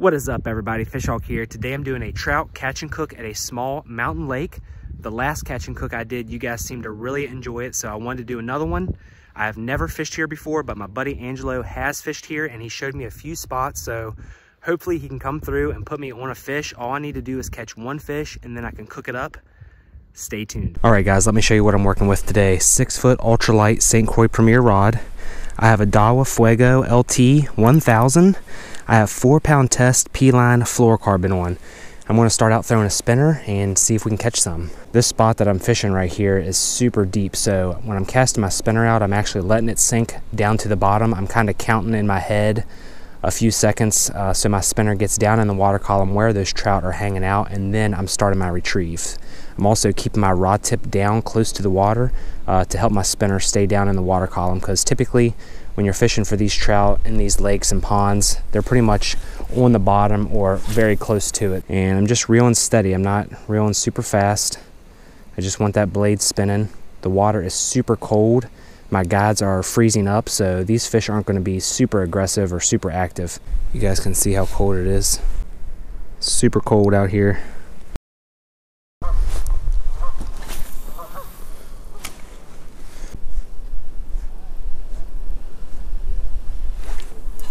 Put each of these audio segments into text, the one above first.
What is up everybody, Fishhawk here. Today I'm doing a trout catch and cook at a small mountain lake. The last catch and cook I did, you guys seemed to really enjoy it, so I wanted to do another one. I have never fished here before, but my buddy Angelo has fished here and he showed me a few spots, so hopefully he can come through and put me on a fish. All I need to do is catch one fish and then I can cook it up. Stay tuned. All right guys, let me show you what I'm working with today. Six foot ultralight St. Croix Premier rod. I have a Daiwa Fuego LT 1000. I have four pound test P-line fluorocarbon on. I'm gonna start out throwing a spinner and see if we can catch some. This spot that I'm fishing right here is super deep. So when I'm casting my spinner out, I'm actually letting it sink down to the bottom. I'm kind of counting in my head a few seconds uh, so my spinner gets down in the water column where those trout are hanging out and then I'm starting my retrieve. I'm also keeping my rod tip down close to the water uh, to help my spinner stay down in the water column because typically when you're fishing for these trout in these lakes and ponds, they're pretty much on the bottom or very close to it. And I'm just reeling steady. I'm not reeling super fast. I just want that blade spinning. The water is super cold. My guides are freezing up, so these fish aren't going to be super aggressive or super active. You guys can see how cold it is. Super cold out here.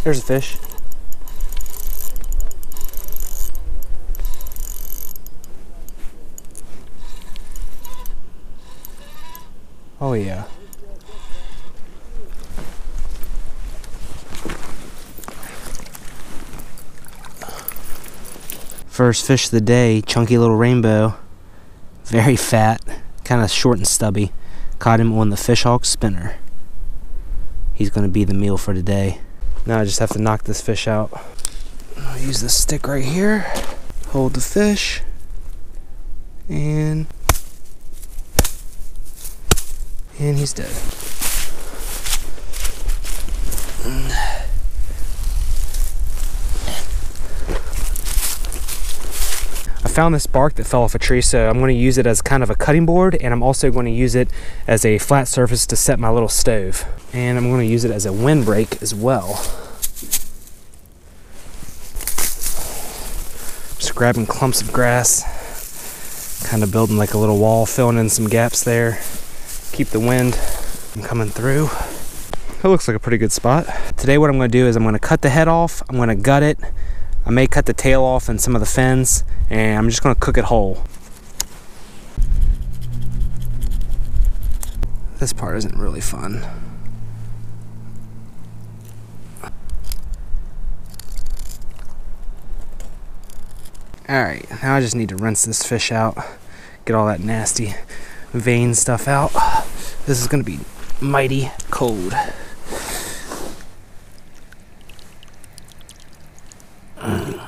There's a fish. Oh yeah. First fish of the day, chunky little rainbow. Very fat, kind of short and stubby. Caught him on the Fishhawk spinner. He's gonna be the meal for today. Now I just have to knock this fish out. I'll use this stick right here, hold the fish, and and he's dead. Found this bark that fell off a tree, so I'm going to use it as kind of a cutting board, and I'm also going to use it as a flat surface to set my little stove. And I'm going to use it as a windbreak as well. Just grabbing clumps of grass, kind of building like a little wall, filling in some gaps there, keep the wind from coming through. That looks like a pretty good spot. Today what I'm going to do is I'm going to cut the head off, I'm going to gut it, I may cut the tail off and some of the fins, and I'm just gonna cook it whole. This part isn't really fun. Alright, now I just need to rinse this fish out, get all that nasty vein stuff out. This is gonna be mighty cold.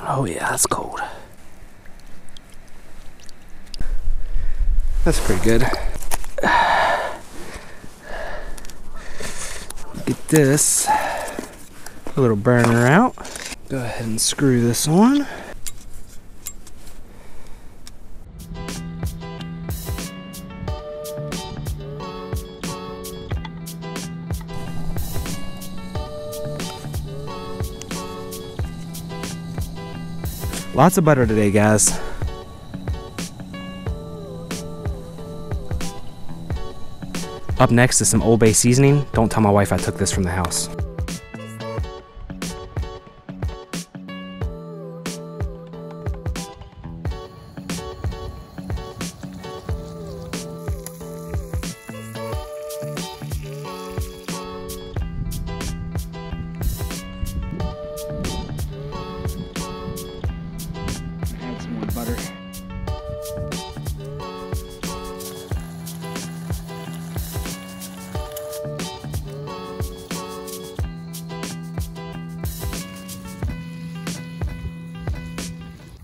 Oh yeah, that's cold. That's pretty good. Get this little burner out. Go ahead and screw this on. Lots of butter today, guys. Up next is some Old Bay seasoning. Don't tell my wife I took this from the house.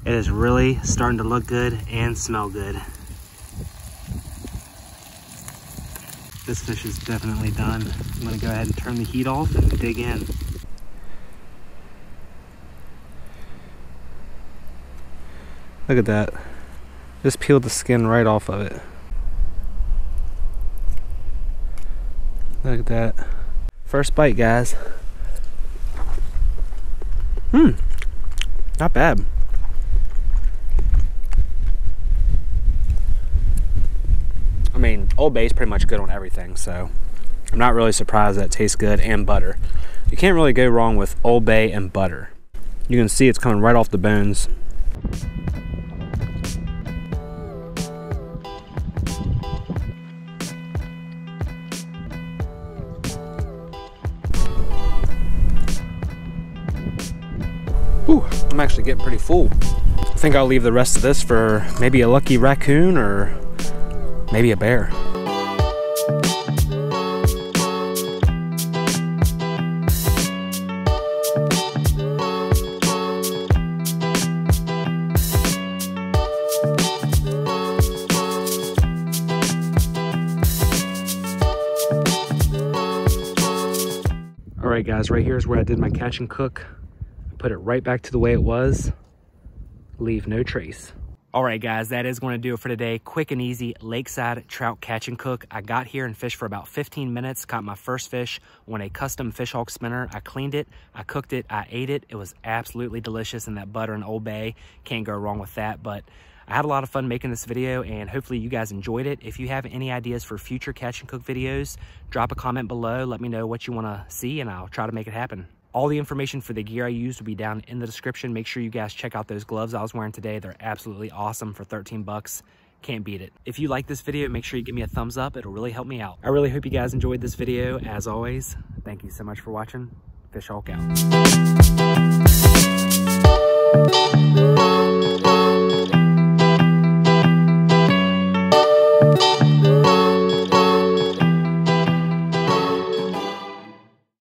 It is really starting to look good and smell good. This fish is definitely done. I'm gonna go ahead and turn the heat off and dig in. Look at that. Just peeled the skin right off of it. Look at that. First bite, guys. Hmm. Not bad. I mean, Old Bay is pretty much good on everything, so I'm not really surprised that it tastes good and butter. You can't really go wrong with Old Bay and butter. You can see it's coming right off the bones. Ooh, I'm actually getting pretty full. I think I'll leave the rest of this for maybe a lucky raccoon or maybe a bear. All right, guys, right here is where I did my catch and cook. Put it right back to the way it was. Leave no trace. All right, guys, that is going to do it for today. Quick and easy lakeside trout catch and cook. I got here and fished for about 15 minutes, caught my first fish on a custom Fishhawk spinner. I cleaned it, I cooked it, I ate it. It was absolutely delicious, and that butter and Old Bay, can't go wrong with that. But I had a lot of fun making this video and hopefully you guys enjoyed it. If you have any ideas for future catch and cook videos, drop a comment below. Let me know what you want to see and I'll try to make it happen. All the information for the gear I used will be down in the description. Make sure you guys check out those gloves I was wearing today. They're absolutely awesome for 13 bucks. Can't beat it. If you like this video, make sure you give me a thumbs up. It'll really help me out. I really hope you guys enjoyed this video. As always, thank you so much for watching. Fish Hawk out.